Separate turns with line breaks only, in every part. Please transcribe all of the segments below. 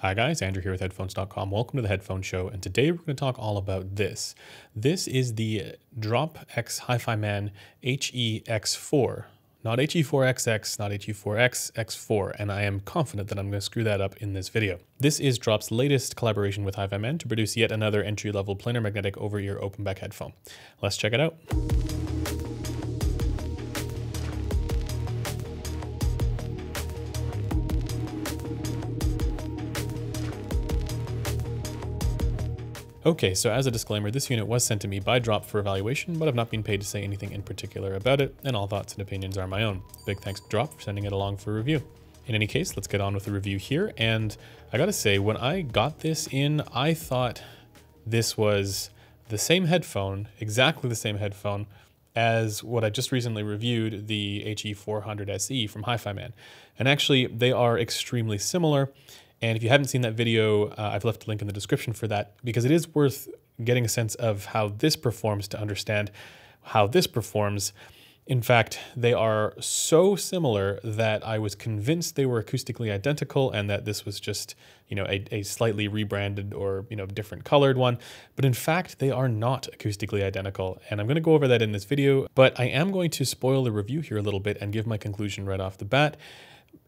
Hi guys, Andrew here with headphones.com. Welcome to the Headphone Show, and today we're going to talk all about this. This is the Drop X Hi-Fi Man HE-X4, not HE4XX, not HE4X, X4, and I am confident that I'm going to screw that up in this video. This is Drop's latest collaboration with HiFiMAN to produce yet another entry-level planar magnetic over-ear open-back headphone. Let's check it out. Okay, so as a disclaimer, this unit was sent to me by Drop for evaluation, but I've not been paid to say anything in particular about it, and all thoughts and opinions are my own. Big thanks to Drop for sending it along for review. In any case, let's get on with the review here, and I gotta say, when I got this in, I thought this was the same headphone, exactly the same headphone, as what I just recently reviewed, the HE400 SE from HiFiMAN. And actually, they are extremely similar, and if you haven't seen that video, uh, I've left a link in the description for that because it is worth getting a sense of how this performs to understand how this performs. In fact, they are so similar that I was convinced they were acoustically identical and that this was just, you know, a, a, slightly rebranded or, you know, different colored one. But in fact, they are not acoustically identical. And I'm going to go over that in this video, but I am going to spoil the review here a little bit and give my conclusion right off the bat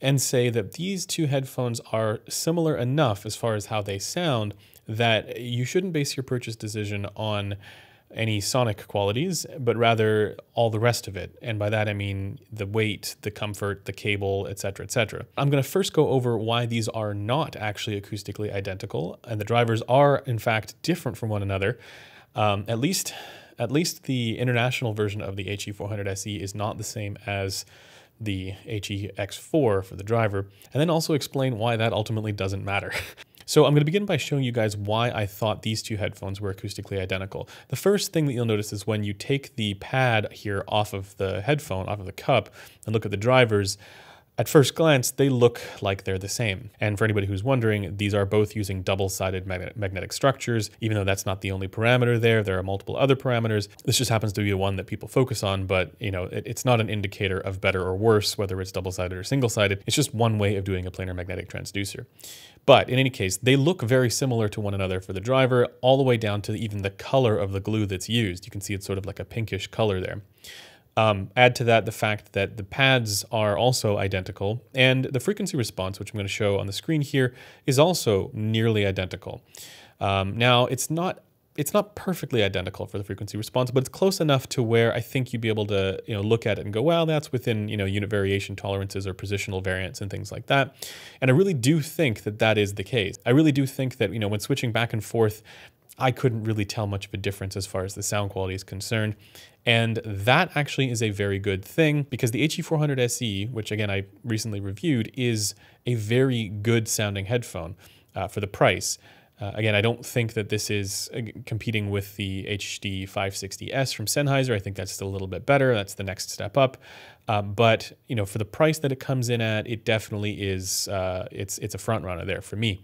and say that these two headphones are similar enough as far as how they sound that you shouldn't base your purchase decision on any sonic qualities, but rather all the rest of it. And by that I mean the weight, the comfort, the cable, etc., etc. I'm going to first go over why these are not actually acoustically identical, and the drivers are in fact different from one another. Um, at least, at least the international version of the HE400 SE is not the same as the HE-X4 for the driver, and then also explain why that ultimately doesn't matter. So I'm going to begin by showing you guys why I thought these two headphones were acoustically identical. The first thing that you'll notice is when you take the pad here off of the headphone, off of the cup, and look at the drivers, at first glance, they look like they're the same. And for anybody who's wondering, these are both using double-sided magnetic structures, even though that's not the only parameter there. There are multiple other parameters. This just happens to be the one that people focus on, but you know, it, it's not an indicator of better or worse, whether it's double-sided or single-sided. It's just one way of doing a planar magnetic transducer. But in any case, they look very similar to one another for the driver, all the way down to even the color of the glue that's used. You can see it's sort of like a pinkish color there. Um, add to that the fact that the pads are also identical, and the frequency response, which I'm going to show on the screen here, is also nearly identical. Um, now, it's not it's not perfectly identical for the frequency response, but it's close enough to where I think you'd be able to you know look at it and go, well, that's within you know unit variation tolerances or positional variance and things like that. And I really do think that that is the case. I really do think that you know when switching back and forth, I couldn't really tell much of a difference as far as the sound quality is concerned. And that actually is a very good thing because the HE400 SE, which again I recently reviewed, is a very good sounding headphone uh, for the price. Uh, again, I don't think that this is uh, competing with the HD 560S from Sennheiser. I think that's still a little bit better. That's the next step up. Uh, but you know, for the price that it comes in at, it definitely is. Uh, it's it's a front runner there for me.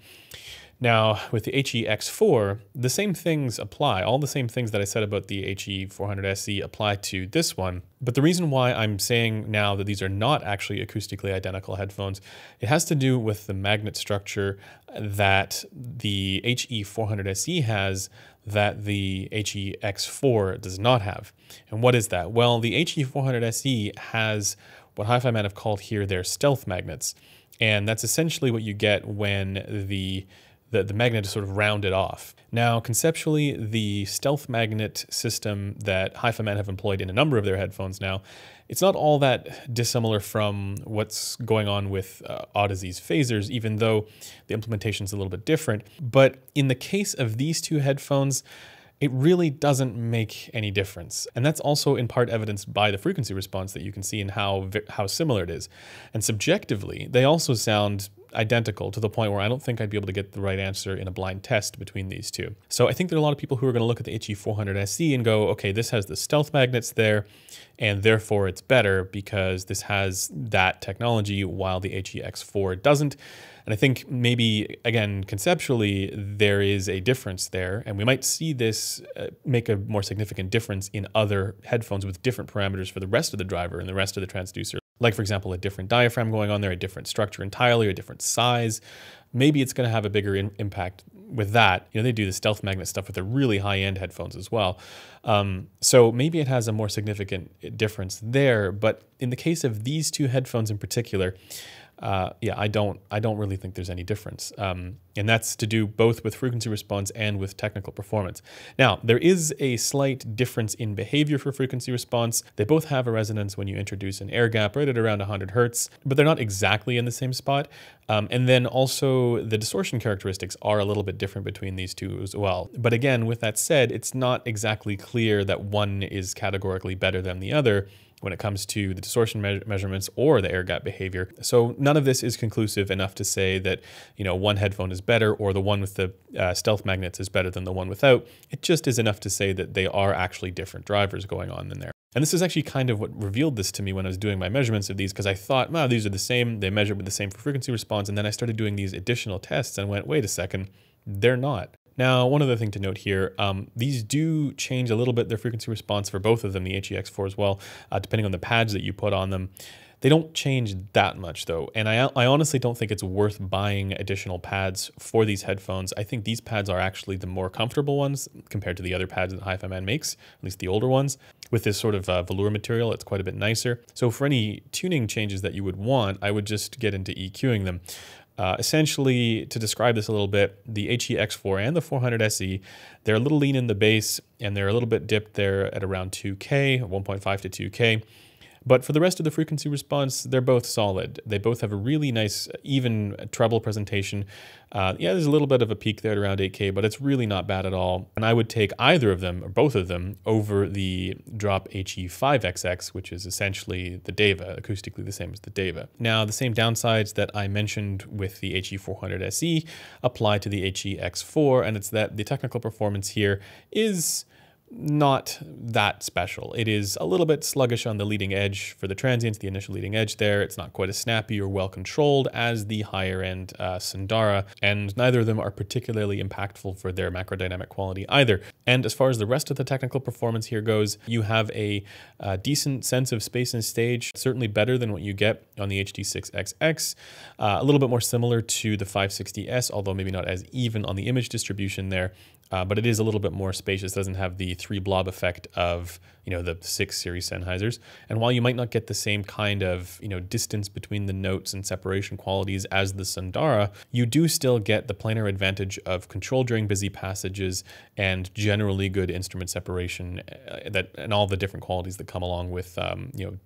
Now, with the HE-X4, the same things apply. All the same things that I said about the HE400SE apply to this one. But the reason why I'm saying now that these are not actually acoustically identical headphones, it has to do with the magnet structure that the HE400SE has that the HE-X4 does not have. And what is that? Well, the HE400SE has what HiFiMAN have called here their stealth magnets. And that's essentially what you get when the the, the magnet is sort of rounded off. Now, conceptually, the stealth magnet system that HiFiMAN have employed in a number of their headphones now, it's not all that dissimilar from what's going on with uh, Audeze's Fazors, even though the implementation is a little bit different. But in the case of these two headphones, it really doesn't make any difference. And that's also in part evidenced by the frequency response that you can see and how, how similar it is. And subjectively, they also sound identical to the point where I don't think I'd be able to get the right answer in a blind test between these two. So I think there are a lot of people who are going to look at the HE400 SE and go, okay, this has the stealth magnets there, and therefore it's better because this has that technology while the HE-X4 doesn't. And I think maybe, again, conceptually, there is a difference there. And we might see this uh, make a more significant difference in other headphones with different parameters for the rest of the driver and the rest of the transducer like for example, a different diaphragm going on there, a different structure entirely, a different size, maybe it's going to have a bigger impact with that. You know, they do the stealth magnet stuff with the really high end headphones as well. Um, so maybe it has a more significant difference there. But in the case of these two headphones in particular, uh, yeah, I don't, I don't really think there's any difference, um, and that's to do both with frequency response and with technical performance. Now, there is a slight difference in behavior for frequency response. They both have a resonance when you introduce an air gap right at around 100 hertz, but they're not exactly in the same spot. Um, and then also the distortion characteristics are a little bit different between these two as well. But again, with that said, it's not exactly clear that one is categorically better than the other when it comes to the distortion me measurements or the air gap behavior. So none of this is conclusive enough to say that you know one headphone is better or the one with the uh, stealth magnets is better than the one without. It just is enough to say that they are actually different drivers going on in there. And this is actually kind of what revealed this to me when I was doing my measurements of these because I thought, wow, these are the same. They measure with the same frequency response. And then I started doing these additional tests and went, wait a second, they're not. Now, one other thing to note here, um, these do change a little bit their frequency response for both of them, the HE-X4 as well, uh, depending on the pads that you put on them. They don't change that much though, and I, I honestly don't think it's worth buying additional pads for these headphones. I think these pads are actually the more comfortable ones compared to the other pads that HiFiMAN makes, at least the older ones. With this sort of uh, velour material, it's quite a bit nicer. So for any tuning changes that you would want, I would just get into EQing them. Uh, essentially, to describe this a little bit, the HE-X4 and the 400 SE, they're a little lean in the bass and they're a little bit dipped there at around 2K, 1.5 to 2K. But for the rest of the frequency response, they're both solid. They both have a really nice, even treble presentation. Uh, yeah, there's a little bit of a peak there at around 8K, but it's really not bad at all. And I would take either of them, or both of them, over the Drop HE5XX, which is essentially the Deva, acoustically the same as the Deva. Now, the same downsides that I mentioned with the HE400 SE apply to the HE-X4, and it's that the technical performance here is not that special. It is a little bit sluggish on the leading edge for the transients, the initial leading edge there. It's not quite as snappy or well controlled as the higher end uh, Sundara, and neither of them are particularly impactful for their macrodynamic quality either. And as far as the rest of the technical performance here goes, you have a, a decent sense of space and stage, certainly better than what you get on the HD6XX, uh, a little bit more similar to the 560S, although maybe not as even on the image distribution there uh, but it is a little bit more spacious. Doesn't have the three blob effect of you know the six series Sennheisers. And while you might not get the same kind of you know distance between the notes and separation qualities as the Sundara, you do still get the planar advantage of control during busy passages and generally good instrument separation uh, that and all the different qualities that come along with um, you know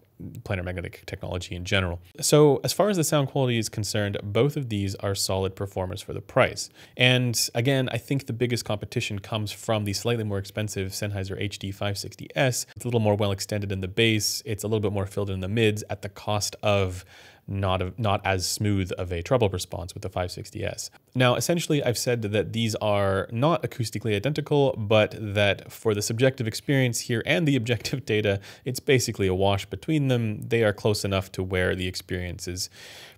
planar magnetic technology in general. So as far as the sound quality is concerned, both of these are solid performers for the price. And again, I think the biggest competition comes from the slightly more expensive Sennheiser HD560S. It's a little more well extended in the bass. It's a little bit more filled in the mids at the cost of not a, not as smooth of a treble response with the 560S. Now, essentially, I've said that these are not acoustically identical, but that for the subjective experience here and the objective data, it's basically a wash between them. They are close enough to where the experience is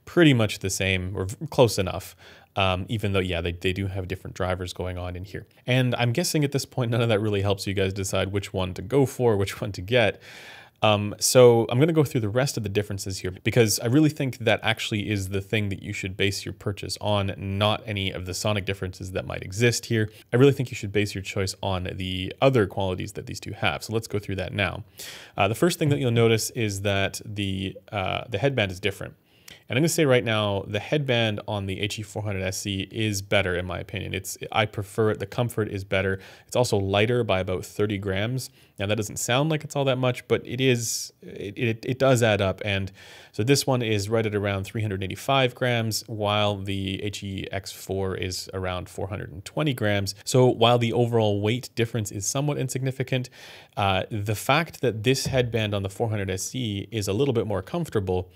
pretty much the same or close enough. Um, even though, yeah, they, they do have different drivers going on in here. And I'm guessing at this point, none of that really helps you guys decide which one to go for, which one to get. Um, so I'm going to go through the rest of the differences here because I really think that actually is the thing that you should base your purchase on, not any of the sonic differences that might exist here. I really think you should base your choice on the other qualities that these two have. So let's go through that now. Uh, the first thing that you'll notice is that the, uh, the headband is different. And I'm to say right now, the headband on the HE400 SE is better in my opinion. It's I prefer it. The comfort is better. It's also lighter by about 30 grams. Now that doesn't sound like it's all that much, but it is. It, it, it does add up. And so this one is right at around 385 grams, while the HE-X4 is around 420 grams. So while the overall weight difference is somewhat insignificant, uh, the fact that this headband on the 400 SE is a little bit more comfortable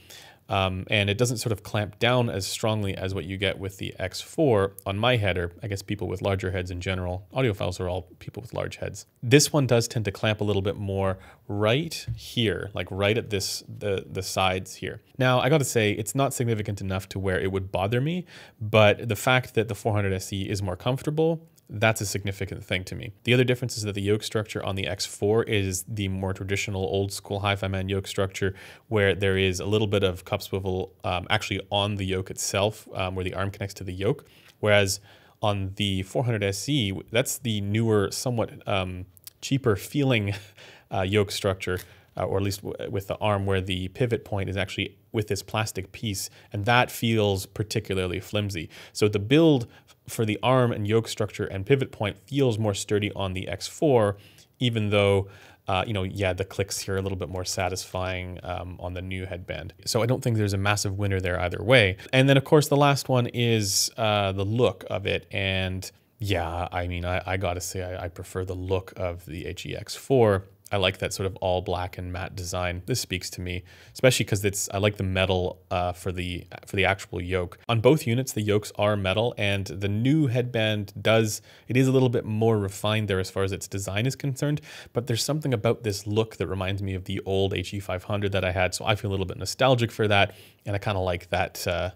um, and it doesn't sort of clamp down as strongly as what you get with the X4 on my header. I guess people with larger heads in general, audiophiles are all people with large heads. This one does tend to clamp a little bit more right here, like right at this the the sides here. Now I got to say it's not significant enough to where it would bother me, but the fact that the 400 SE is more comfortable that's a significant thing to me. The other difference is that the yoke structure on the X4 is the more traditional old school HiFiMAN yoke structure where there is a little bit of cup swivel um, actually on the yoke itself um, where the arm connects to the yoke. Whereas on the 400 SE, that's the newer, somewhat um, cheaper feeling uh, yoke structure, uh, or at least with the arm where the pivot point is actually with this plastic piece, and that feels particularly flimsy. So the build for the arm and yoke structure and pivot point feels more sturdy on the X4, even though uh, you know, yeah, the clicks here are a little bit more satisfying um, on the new headband. So I don't think there's a massive winner there either way. And then of course the last one is uh, the look of it. And yeah, I mean, I, I gotta say I, I prefer the look of the HE-X4 I like that sort of all black and matte design. This speaks to me, especially because it's I like the metal uh, for the for the actual yoke. On both units, the yokes are metal, and the new headband does it is a little bit more refined there as far as its design is concerned. But there's something about this look that reminds me of the old HE500 that I had, so I feel a little bit nostalgic for that, and I kind of like that. Uh,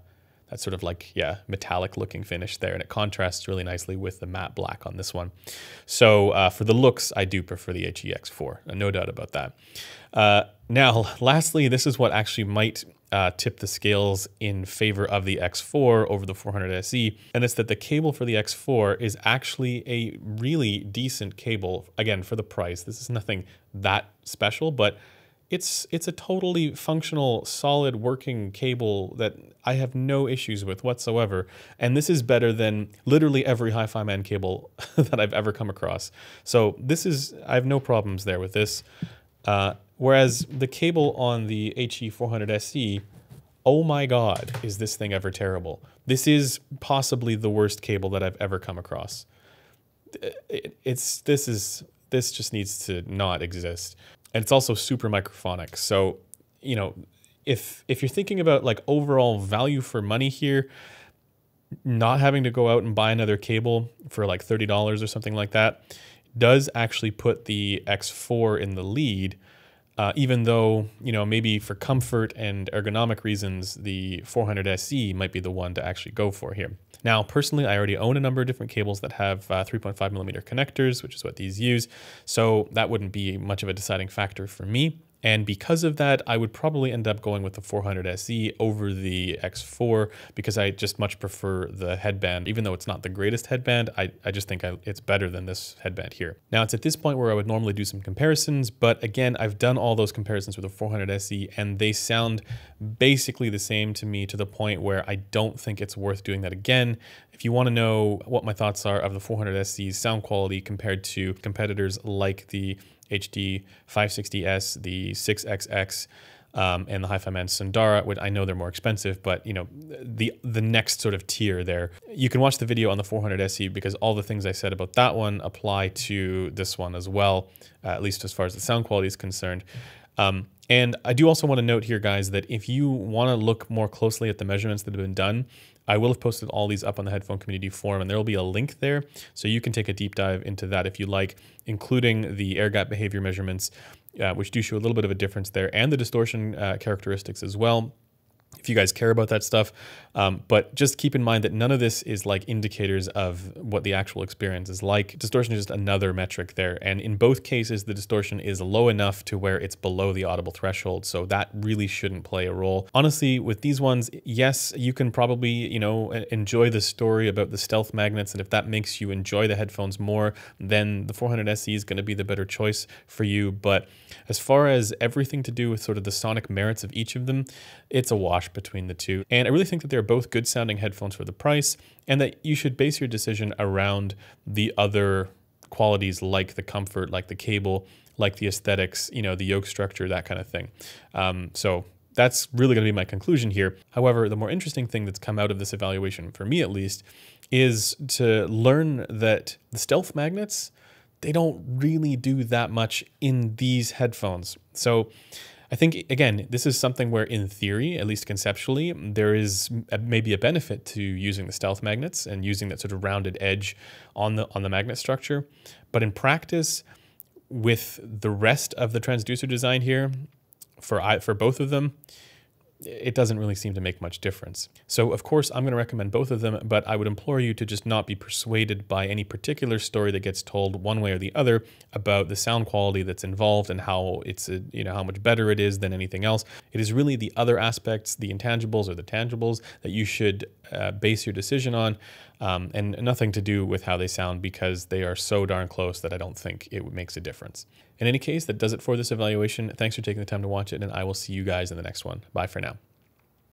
that sort of like, yeah, metallic looking finish there. And it contrasts really nicely with the matte black on this one. So uh, for the looks, I do prefer the HE-X4, uh, no doubt about that. Uh, now, lastly, this is what actually might uh, tip the scales in favor of the X4 over the 400 SE, and it's that the cable for the X4 is actually a really decent cable, again, for the price. This is nothing that special, but it's it's a totally functional, solid working cable that I have no issues with whatsoever. And this is better than literally every HiFiMAN cable that I've ever come across. So this is I have no problems there with this. Uh, whereas the cable on the HE400 SE, oh my god, is this thing ever terrible? This is possibly the worst cable that I've ever come across. It, it's this is this just needs to not exist and it's also super microphonic. So, you know, if if you're thinking about like overall value for money here, not having to go out and buy another cable for like $30 or something like that does actually put the X4 in the lead. Uh, even though, you know, maybe for comfort and ergonomic reasons, the 400 SE might be the one to actually go for here. Now, personally, I already own a number of different cables that have uh, 3.5 millimeter connectors, which is what these use. So that wouldn't be much of a deciding factor for me. And because of that, I would probably end up going with the 400 SE over the X4 because I just much prefer the headband. Even though it's not the greatest headband, I, I just think I, it's better than this headband here. Now it's at this point where I would normally do some comparisons, but again, I've done all those comparisons with the 400 SE and they sound basically the same to me to the point where I don't think it's worth doing that again. If you want to know what my thoughts are of the 400 SE's sound quality compared to competitors like the HD 560S, the 6XX, um, and the HiFiMAN Sundara, which I know they're more expensive, but you know the the next sort of tier there. You can watch the video on the 400 SE because all the things I said about that one apply to this one as well, uh, at least as far as the sound quality is concerned. Um, and I do also want to note here, guys, that if you want to look more closely at the measurements that have been done, I will have posted all these up on the headphone community forum and there will be a link there. So you can take a deep dive into that if you like, including the air gap behavior measurements, uh, which do show a little bit of a difference there and the distortion uh, characteristics as well if you guys care about that stuff. Um, but just keep in mind that none of this is like indicators of what the actual experience is like. Distortion is just another metric there. And in both cases, the distortion is low enough to where it's below the audible threshold. So that really shouldn't play a role. Honestly, with these ones, yes, you can probably, you know, enjoy the story about the stealth magnets. And if that makes you enjoy the headphones more, then the 400 SE is going to be the better choice for you. But as far as everything to do with sort of the sonic merits of each of them, it's a wash between the two. And I really think that they're both good sounding headphones for the price and that you should base your decision around the other qualities like the comfort, like the cable, like the aesthetics, you know, the yoke structure, that kind of thing. Um, so that's really going to be my conclusion here. However, the more interesting thing that's come out of this evaluation, for me at least, is to learn that the stealth magnets, they don't really do that much in these headphones. So I think, again, this is something where, in theory, at least conceptually, there is maybe a benefit to using the stealth magnets and using that sort of rounded edge on the on the magnet structure. But in practice, with the rest of the transducer design here, for for both of them, it doesn't really seem to make much difference. So, of course, I'm going to recommend both of them, but I would implore you to just not be persuaded by any particular story that gets told one way or the other about the sound quality that's involved and how it's a, you know how much better it is than anything else. It is really the other aspects, the intangibles or the tangibles, that you should uh, base your decision on, um, and nothing to do with how they sound because they are so darn close that I don't think it makes a difference. In any case, that does it for this evaluation. Thanks for taking the time to watch it, and I will see you guys in the next one. Bye for now.